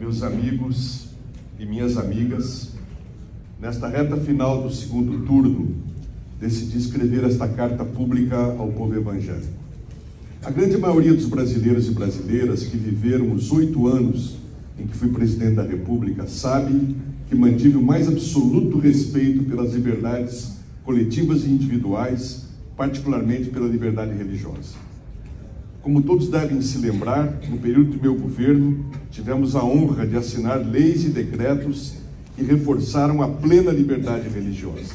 meus amigos e minhas amigas, nesta reta final do segundo turno, decidi escrever esta carta pública ao povo evangélico. A grande maioria dos brasileiros e brasileiras que viveram os oito anos em que fui presidente da República sabe que mantive o mais absoluto respeito pelas liberdades coletivas e individuais, particularmente pela liberdade religiosa. Como todos devem se lembrar, no período do meu governo, tivemos a honra de assinar leis e decretos que reforçaram a plena liberdade religiosa.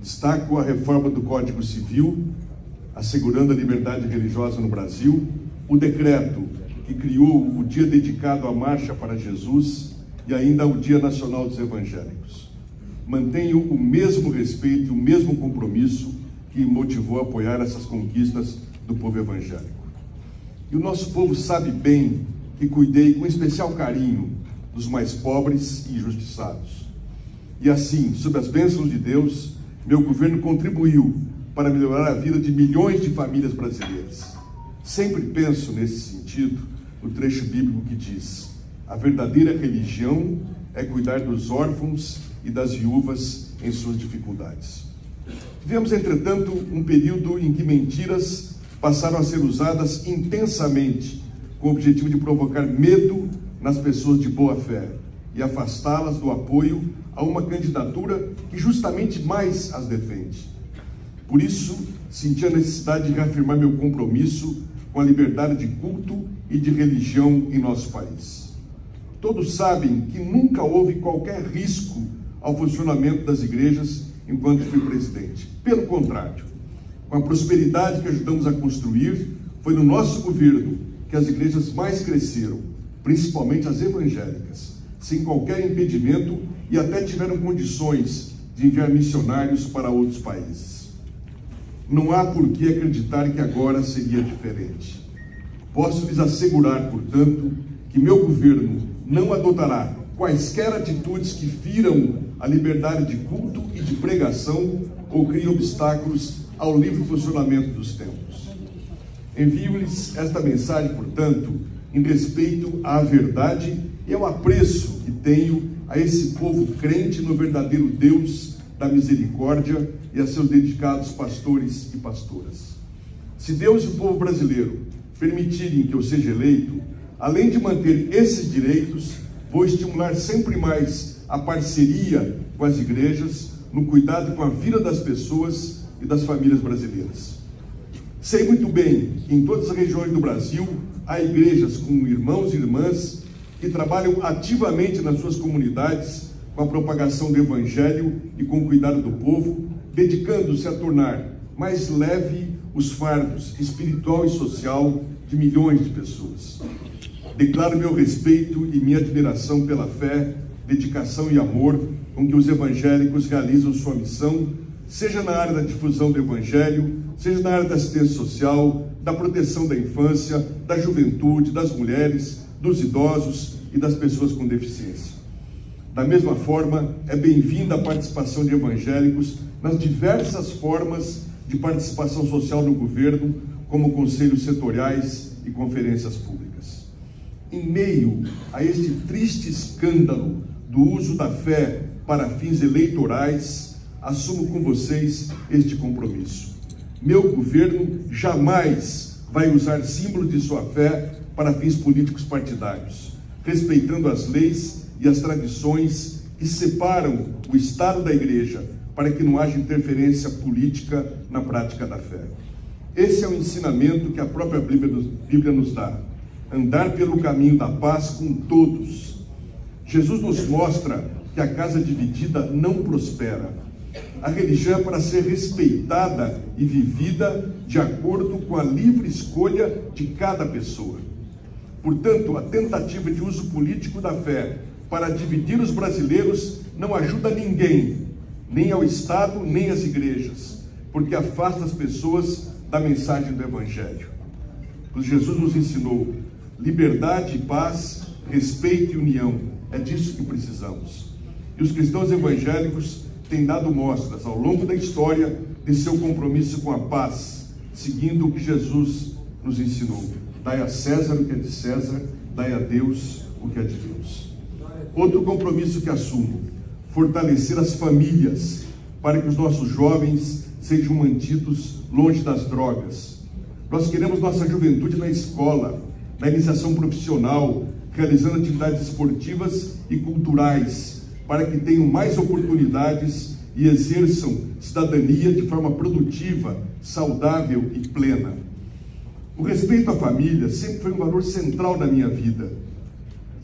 Destaco a reforma do Código Civil, assegurando a liberdade religiosa no Brasil, o decreto que criou o dia dedicado à Marcha para Jesus e ainda o Dia Nacional dos Evangélicos. Mantenho o mesmo respeito e o mesmo compromisso que motivou a apoiar essas conquistas do povo evangélico. E o nosso povo sabe bem que cuidei com especial carinho dos mais pobres e injustiçados. E assim, sob as bênçãos de Deus, meu governo contribuiu para melhorar a vida de milhões de famílias brasileiras. Sempre penso nesse sentido no trecho bíblico que diz: a verdadeira religião é cuidar dos órfãos e das viúvas em suas dificuldades. Tivemos, entretanto, um período em que mentiras passaram a ser usadas intensamente com o objetivo de provocar medo nas pessoas de boa fé e afastá-las do apoio a uma candidatura que justamente mais as defende. Por isso, senti a necessidade de reafirmar meu compromisso com a liberdade de culto e de religião em nosso país. Todos sabem que nunca houve qualquer risco ao funcionamento das igrejas enquanto fui presidente. Pelo contrário, com a prosperidade que ajudamos a construir, foi no nosso governo que as igrejas mais cresceram, principalmente as evangélicas, sem qualquer impedimento e até tiveram condições de enviar missionários para outros países. Não há por que acreditar que agora seria diferente. Posso lhes assegurar, portanto, que meu governo não adotará quaisquer atitudes que firam a liberdade de culto e de pregação ou criem obstáculos ao livre funcionamento dos templos. Envio-lhes esta mensagem, portanto, em respeito à verdade e ao apreço que tenho a esse povo crente no verdadeiro Deus da misericórdia e a seus dedicados pastores e pastoras. Se Deus e o povo brasileiro permitirem que eu seja eleito, além de manter esses direitos, vou estimular sempre mais a parceria com as igrejas no cuidado com a vida das pessoas e das famílias brasileiras. Sei muito bem que em todas as regiões do Brasil há igrejas com irmãos e irmãs que trabalham ativamente nas suas comunidades com a propagação do Evangelho e com o cuidado do povo, dedicando-se a tornar mais leve os fardos espiritual e social de milhões de pessoas. Declaro meu respeito e minha admiração pela fé, dedicação e amor com que os evangélicos realizam sua missão, seja na área da difusão do evangelho, seja na área da assistência social, da proteção da infância, da juventude, das mulheres, dos idosos e das pessoas com deficiência. Da mesma forma, é bem-vinda a participação de evangélicos nas diversas formas de participação social no governo, como conselhos setoriais e conferências públicas. Em meio a este triste escândalo do uso da fé para fins eleitorais, assumo com vocês este compromisso. Meu governo jamais vai usar símbolos de sua fé para fins políticos partidários, respeitando as leis e as tradições que separam o Estado da Igreja, para que não haja interferência política na prática da fé. Esse é o ensinamento que a própria Bíblia nos dá. Andar pelo caminho da paz com todos. Jesus nos mostra que a casa dividida não prospera. A religião é para ser respeitada e vivida de acordo com a livre escolha de cada pessoa. Portanto, a tentativa de uso político da fé para dividir os brasileiros não ajuda ninguém, nem ao Estado, nem às igrejas, porque afasta as pessoas da mensagem do Evangelho. Pois Jesus nos ensinou liberdade paz, respeito e união. É disso que precisamos. E os cristãos evangélicos têm dado mostras ao longo da história de seu compromisso com a paz, seguindo o que Jesus nos ensinou. Dai a César o que é de César, dai a Deus o que é de Deus. Outro compromisso que assumo: fortalecer as famílias para que os nossos jovens sejam mantidos longe das drogas. Nós queremos nossa juventude na escola, na iniciação profissional, realizando atividades esportivas e culturais, para que tenham mais oportunidades e exerçam cidadania de forma produtiva, saudável e plena. O respeito à família sempre foi um valor central na minha vida.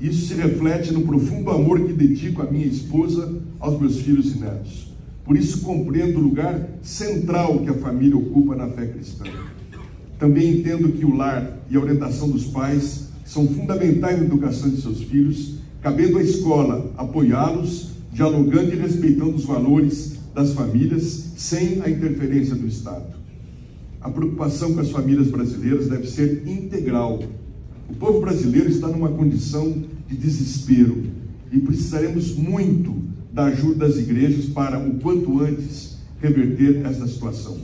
Isso se reflete no profundo amor que dedico à minha esposa, aos meus filhos e netos. Por isso compreendo o lugar central que a família ocupa na fé cristã. Também entendo que o lar e a orientação dos pais são fundamentais na educação de seus filhos, cabendo à escola apoiá-los, dialogando e respeitando os valores das famílias, sem a interferência do Estado. A preocupação com as famílias brasileiras deve ser integral. O povo brasileiro está numa condição de desespero e precisaremos muito da ajuda das igrejas para, o quanto antes, reverter esta situação.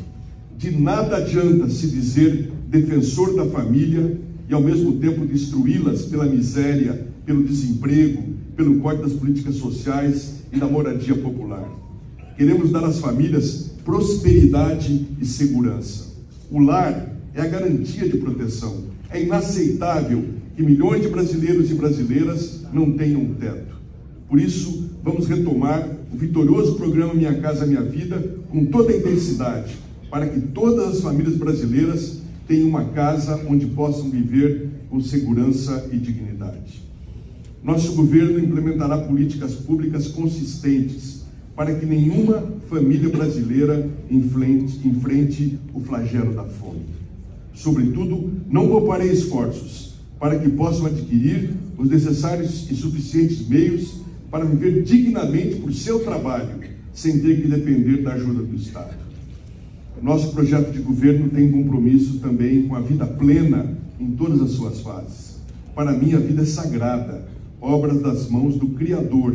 De nada adianta se dizer defensor da família e, ao mesmo tempo, destruí-las pela miséria, pelo desemprego, pelo corte das políticas sociais e da moradia popular. Queremos dar às famílias prosperidade e segurança. O lar é a garantia de proteção. É inaceitável que milhões de brasileiros e brasileiras não tenham um teto. Por isso, vamos retomar o vitorioso programa Minha Casa Minha Vida com toda a intensidade, para que todas as famílias brasileiras tenham uma casa onde possam viver com segurança e dignidade. Nosso governo implementará políticas públicas consistentes para que nenhuma família brasileira enfrente, enfrente o flagelo da fome. Sobretudo, não pouparei esforços para que possam adquirir os necessários e suficientes meios para viver dignamente por seu trabalho, sem ter que depender da ajuda do Estado. Nosso projeto de governo tem compromisso também com a vida plena em todas as suas fases. Para mim, a vida é sagrada, obra das mãos do Criador.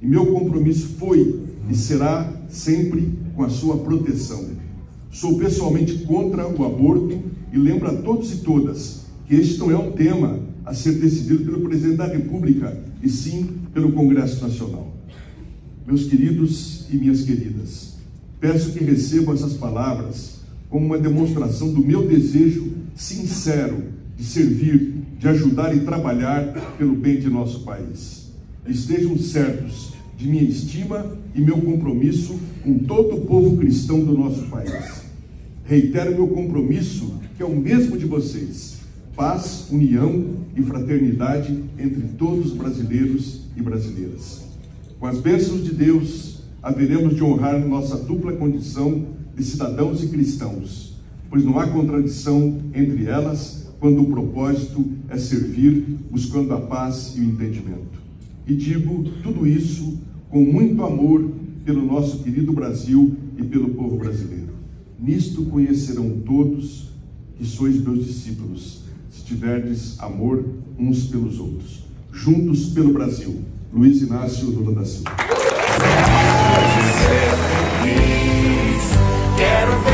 E meu compromisso foi e será sempre com a sua proteção. Sou pessoalmente contra o aborto e lembro a todos e todas que este não é um tema a ser decidido pelo presidente da República, e sim pelo Congresso Nacional. Meus queridos e minhas queridas, peço que recebam essas palavras como uma demonstração do meu desejo sincero de servir, de ajudar e trabalhar pelo bem de nosso país. Estejam certos de minha estima e meu compromisso com todo o povo cristão do nosso país. Reitero meu compromisso, que é o mesmo de vocês: paz, união e fraternidade entre todos os brasileiros e brasileiras. Com as bênçãos de Deus, haveremos de honrar nossa dupla condição de cidadãos e cristãos, pois não há contradição entre elas quando o propósito é servir, buscando a paz e o entendimento. E digo tudo isso com muito amor pelo nosso querido Brasil e pelo povo brasileiro. Nisto conhecerão todos que sois meus discípulos, se tiverdes amor uns pelos outros. Juntos pelo Brasil. Luiz Inácio Lula da Silva. Quero ver